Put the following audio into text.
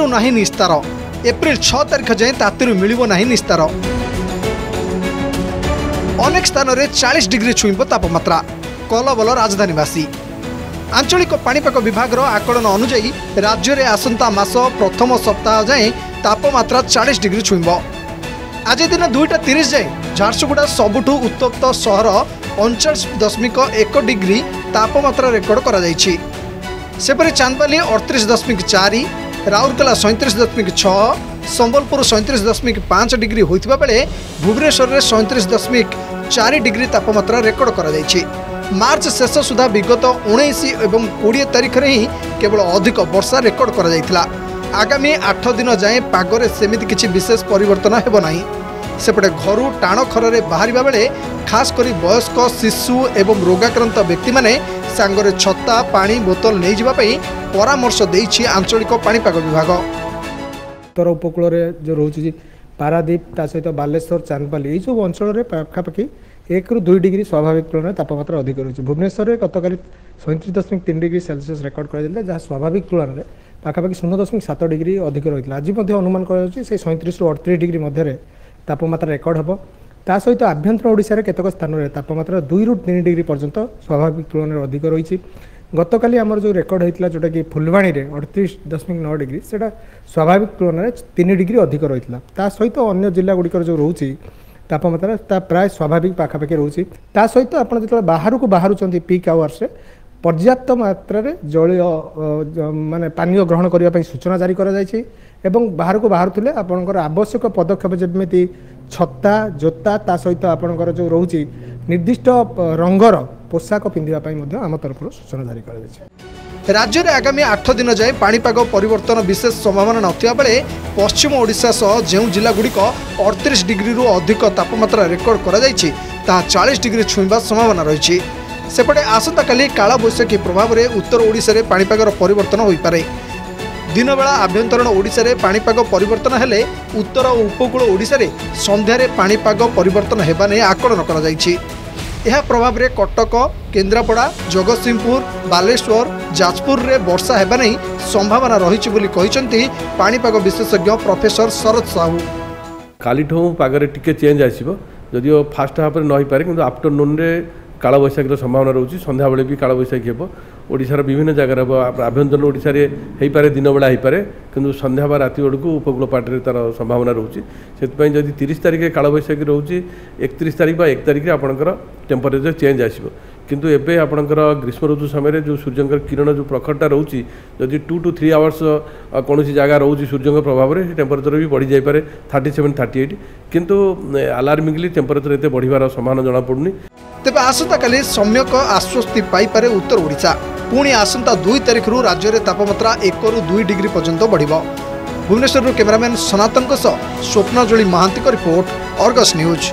ତାତିରୁ ନାହିଁ ନିସ୍ତାର ଏପ୍ରିଲ ଛଅ ତାରିଖ ଯାଏଁ ତାତିରୁ ମିଳିବ ନାହିଁ ନିସ୍ତାର ଅନେକ ସ୍ଥାନରେ ଚାଳିଶ ଡିଗ୍ରୀ ଛୁଇଁବ ତାପମାତ୍ରା କଲବଲ ରାଜଧାନୀବାସୀ ଆଞ୍ଚଳିକ ପାଣିପାଗ ବିଭାଗର ଆକଳନ ଅନୁଯାୟୀ ରାଜ୍ୟରେ ଆସନ୍ତା ମାସ ପ୍ରଥମ ସପ୍ତାହ ଯାଏଁ ତାପମାତ୍ରା ଚାଳିଶ ଡିଗ୍ରୀ ଛୁଇଁବ ଆଜି ଦିନ ଦୁଇଟା ତିରିଶ ଯାଏଁ ଝାରସୁଗୁଡ଼ା ସବୁଠୁ ଉତ୍ତପ୍ତ ସହର ଅଣଚାଳିଶ ଦଶମିକ ଏକ ଡିଗ୍ରୀ ତାପମାତ୍ରା ରେକର୍ଡ କରାଯାଇଛି ସେପରି ଚାନ୍ଦବାଲି ଅଠତିରିଶ ଦଶମିକ ଚାରି ରାଉରକେଲା ସଇଁତିରିଶ ଦଶମିକ ଛଅ ସମ୍ବଲପୁର ସଇଁତିରିଶ ଦଶମିକ ପାଞ୍ଚ ଡିଗ୍ରୀ ହୋଇଥିବା ବେଳେ ଭୁବନେଶ୍ୱରରେ ସଇଁତିରିଶ ଦଶମିକ ଚାରି ଡିଗ୍ରୀ ତାପମାତ୍ରା ରେକର୍ଡ କରାଯାଇଛି ମାର୍ଚ୍ଚ ଶେଷ ସୁଦ୍ଧା ବିଗତ ଉଣେଇଶ ଏବଂ କୋଡ଼ିଏ ତାରିଖରେ ହିଁ କେବଳ ଅଧିକ ବର୍ଷା ରେକର୍ଡ କରାଯାଇଥିଲା ଆଗାମୀ ଆଠ ଦିନ ଯାଏଁ ପାଗରେ ସେମିତି କିଛି ବିଶେଷ ପରିବର୍ତ୍ତନ ହେବ ନାହିଁ ସେପଟେ ଘରୁ ଟାଣ ଖରାରେ ବାହାରିବା ବେଳେ ଖାସ୍ କରି ବୟସ୍କ ଶିଶୁ ଏବଂ ରୋଗାକ୍ରାନ୍ତ ବ୍ୟକ୍ତିମାନେ ସାଙ୍ଗରେ ଛତା ପାଣି ବୋତଲ ନେଇଯିବା ପାଇଁ ପରାମର୍ଶ ଦେଇଛି ଆଞ୍ଚଳିକ ପାଣିପାଗ ବିଭାଗ ଉତ୍ତର ଉପକୂଳରେ ଯେଉଁ ରହୁଛି ପାରାଦ୍ୱୀପ ତା ସହିତ ବାଲେଶ୍ୱର ଚାନ୍ଦପାଲି ଏଇସବୁ ଅଞ୍ଚଳରେ ପାଖାପାଖି ଏକରୁ ଦୁଇ ଡିଗ୍ରୀ ସ୍ୱାଭାବିକ ତୁଳନାରେ ତାପମାତ୍ରା ଅଧିକ ରହିଛି ଭୁବନେଶ୍ୱରରେ ଗତକାଲି ସଇଁତିରିଶ ଦଶମିକ ତିନି ଡିଗ୍ରୀ ସେଲସିୟସ୍ ରେକର୍ଡ କରାଯାଇଥିଲା ଯାହା ସ୍ୱାଭାବିକ ତୁଳନାରେ ପାଖାପାଖି ଶୂନ ଦଶମିକ ସାତ ଡିଗ୍ରୀ ଅଧିକ ରହିଥିଲା ଆଜି ମଧ୍ୟ ଅନୁମାନ କରାଯାଉଛି ସେଇ ସଇଁତିରିଶରୁ ଅଠତିରିଶ ଡିଗ୍ରୀ ମଧ୍ୟରେ তাপমাত্রা রেকর্ড হব তা সহিত আভ্যন্তর ওড়শার কেতক স্থানের তাপমাত্রা দুই রু তিন ডিগ্রি পর্যন্ত স্বাভাবিক তুলনায় অধিক রয়েছে গতকাল আমার যে রেকর্ড হয়েছিল যেটা কি ফুলবাণীরে অড়তিশ দশমিক নয় ডিগ্রি সেটা স্বাভাবিক তুলনায় তিন ডিগ্রি অধিক রয়েছিল তা সহিত অন্য জেলাগুড়ির যে রয়েছে তাপমাত্রা তা প্রায় স্বাভাবিক পাখাপাখি রয়েছে তা সহ আপনার যেত বাহারক বাহুচ্ছেন পিক আওয়ার্সে পর্যাপ্ত মাত্রায় জলীয় মানে পানীয় গ্রহণ করা সূচনা জারি করা যাই এবং বাহারক বাহুলে আপনার আবশ্যক পদক্ষেপ যেমি ছতা জোতা তা সহ আপনার যে রয়েছে নির্দিষ্ট রঙর পোশাক পিঁধিপাই আম তরফর সূচনা জারি করা যাই রাজ্যের আগামী আট দিন যায় পাপাগ পরিবর্তন বিশেষ সম্ভাবনা নথিবা পশ্চিম ওড়শা সহ যে জেলাগুড়ি অড়তিশ ডিগ্রি অধিক তাপমাত্রা রেকর্ড করা যাই তা চাশ ডিগ্রি ছুঁবা সম্ভাবনা রয়েছে ସେପଟେ ଆସନ୍ତାକାଲି କାଳବୈଶାଖୀ ପ୍ରଭାବରେ ଉତ୍ତର ଓଡ଼ିଶାରେ ପାଣିପାଗର ପରିବର୍ତ୍ତନ ହୋଇପାରେ ଦିନବେଳା ଆଭ୍ୟନ୍ତରୀଣ ଓଡ଼ିଶାରେ ପାଣିପାଗ ପରିବର୍ତ୍ତନ ହେଲେ ଉତ୍ତର ଓ ଉପକୂଳ ଓଡ଼ିଶାରେ ସନ୍ଧ୍ୟାରେ ପାଣିପାଗ ପରିବର୍ତ୍ତନ ହେବା ନେଇ ଆକଳନ କରାଯାଇଛି ଏହା ପ୍ରଭାବରେ କଟକ କେନ୍ଦ୍ରାପଡ଼ା ଜଗତସିଂହପୁର ବାଲେଶ୍ୱର ଯାଜପୁରରେ ବର୍ଷା ହେବା ନେଇ ସମ୍ଭାବନା ରହିଛି ବୋଲି କହିଛନ୍ତି ପାଣିପାଗ ବିଶେଷଜ୍ଞ ପ୍ରଫେସର ଶରତ ସାହୁ କାଲିଠୁ ପାଗରେ ଟିକେ ଚେଞ୍ଜ ଆସିବ ଯଦିଓ ଫାଷ୍ଟ ହାଫ୍ରେ ନ ହେଇପାରେ କିନ୍ତୁ ଆଫ୍ଟରନୁନ୍ରେ কালবৈশাখীর সম্ভাবনা রয়েছে সন্ধ্যাবেলে বি কালবৈশাখী হব ওড়িশার বিভিন্ন জায়গায় হব আভ্যন্তরীণ ওড়িশার হয়েপরে দিনবেলা হয়েপরে কিন্তু সন্ধ্যা বা রাতে বেড়ে উপকূল পাটে তার সম্ভাবনা রয়েছে সেপা যদি তিরিশ তারিখে কালবৈশাখী রয়েছে একত্রিশ তারিখ বা এক তারিখে আপনার টেম্পরেচর চেঞ্জ আসবে किंतु एबे आपणकर ग्रीष्म ऋतु समय जो सूर्य किरण जो प्रखरटा रोचे जदि टू टू थ्री आवर्स कौन जगह रोचे सूर्य प्रभाव में टेम्परेचर भी बढ़ी जापे थर्टी सेवेन थर्टी एट कितु आलार्मिंगली टेम्परेचर एत बढ़ सामान जमापड़ी तेज आसंता का सम्यक आश्वस्ति पाई उत्तर ओडा पुणी आसंता दुई तारीख रु राज्य तापम्रा एक दुई डिग्री पर्यटन बढ़ भुवनेश्वर कैमेरामैन सनातन स्वप्नजोली महांती रिपोर्ट अर्गस न्यूज़